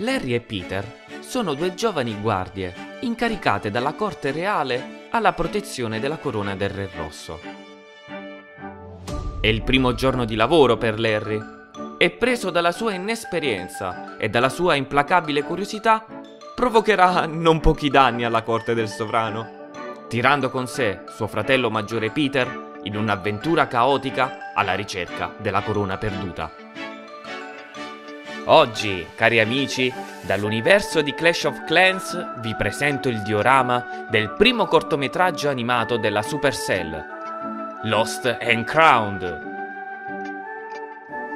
Larry e Peter sono due giovani guardie incaricate dalla corte reale alla protezione della corona del Re Rosso. È il primo giorno di lavoro per Larry e preso dalla sua inesperienza e dalla sua implacabile curiosità, provocherà non pochi danni alla corte del sovrano, tirando con sé suo fratello maggiore Peter in un'avventura caotica alla ricerca della corona perduta. Oggi, cari amici, dall'universo di Clash of Clans vi presento il diorama del primo cortometraggio animato della Supercell, Lost and Crowned.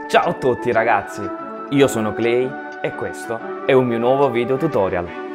Ciao a tutti ragazzi, io sono Clay e questo è un mio nuovo video tutorial.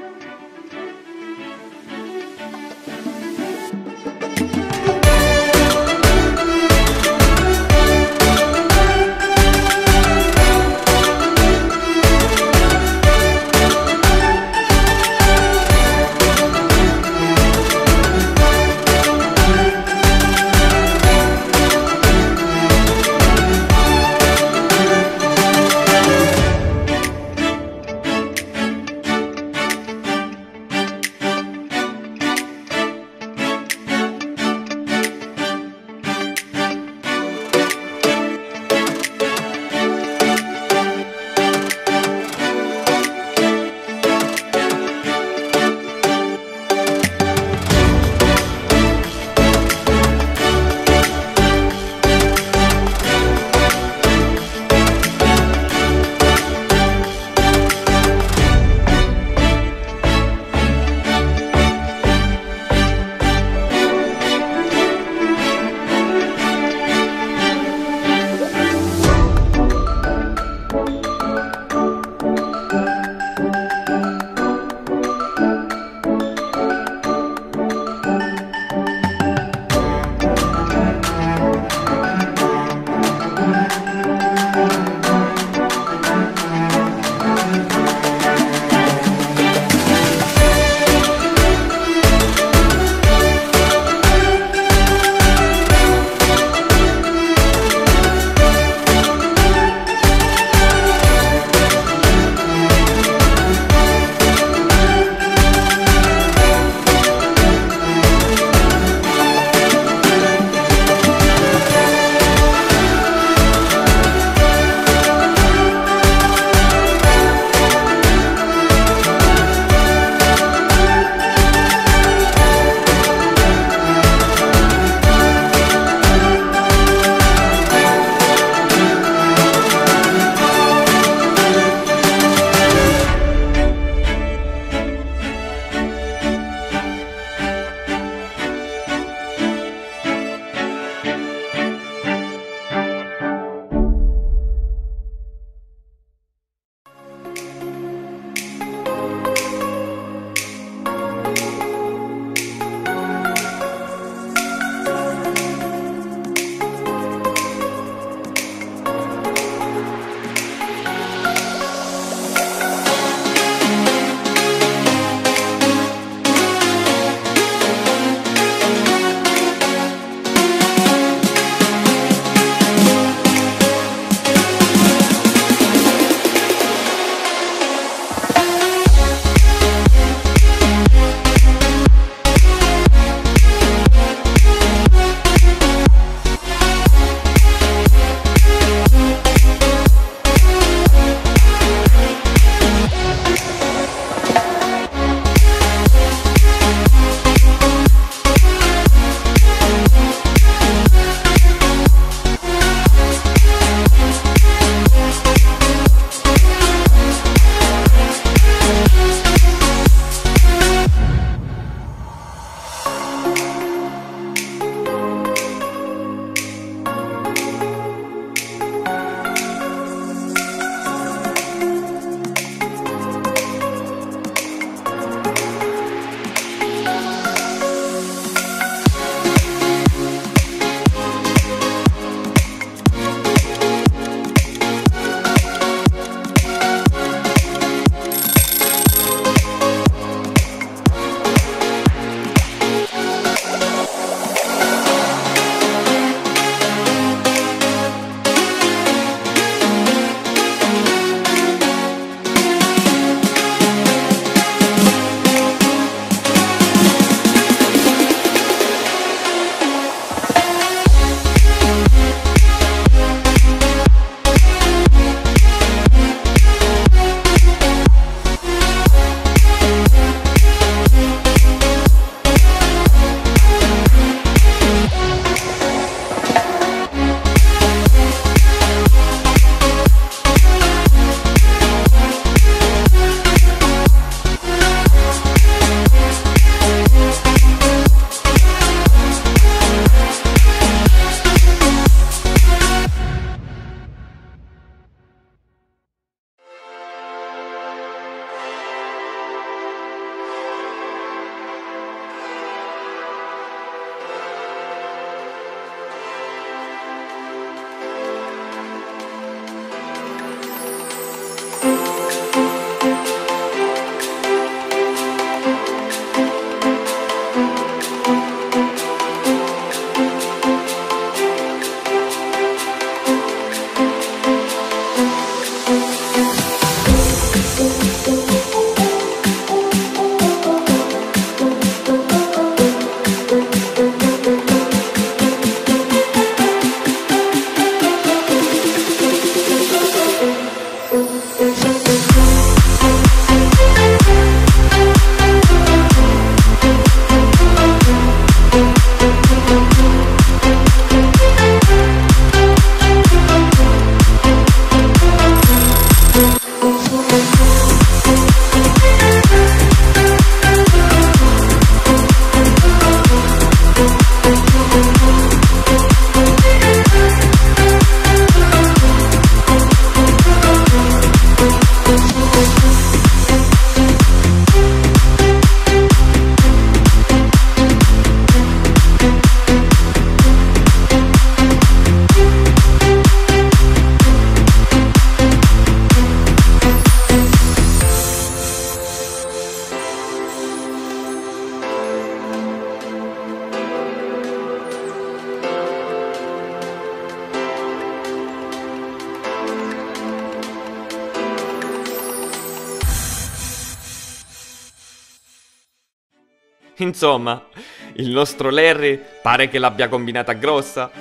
Insomma, il nostro Larry pare che l'abbia combinata grossa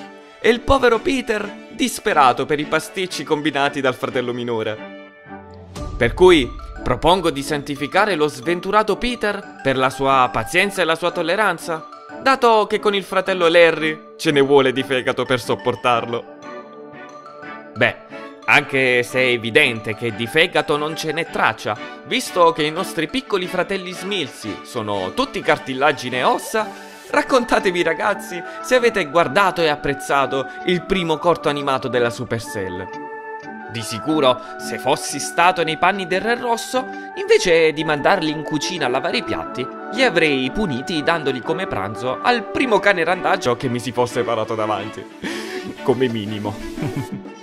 e il povero Peter disperato per i pasticci combinati dal fratello minore. Per cui propongo di santificare lo sventurato Peter per la sua pazienza e la sua tolleranza, dato che con il fratello Larry ce ne vuole di fegato per sopportarlo. Beh, anche se è evidente che di fegato non ce n'è traccia, visto che i nostri piccoli fratelli smilzi sono tutti cartillagine e ossa, raccontatevi ragazzi se avete guardato e apprezzato il primo corto animato della Supercell. Di sicuro, se fossi stato nei panni del Re Rosso, invece di mandarli in cucina a lavare i piatti, li avrei puniti dandoli come pranzo al primo cane randaggio che mi si fosse parato davanti. Come minimo.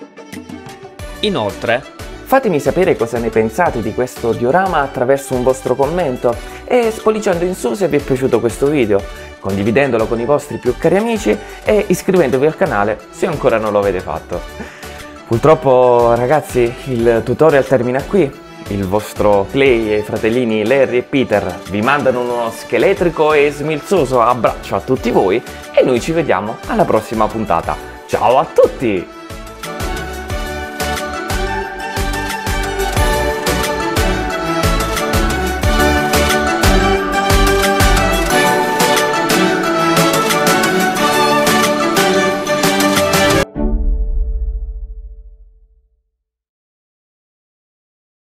Inoltre, fatemi sapere cosa ne pensate di questo diorama attraverso un vostro commento e spolliciando in su se vi è piaciuto questo video, condividendolo con i vostri più cari amici e iscrivendovi al canale se ancora non lo avete fatto. Purtroppo ragazzi il tutorial termina qui, il vostro Clay e i fratellini Larry e Peter vi mandano uno scheletrico e smilzoso abbraccio a tutti voi e noi ci vediamo alla prossima puntata. Ciao a tutti!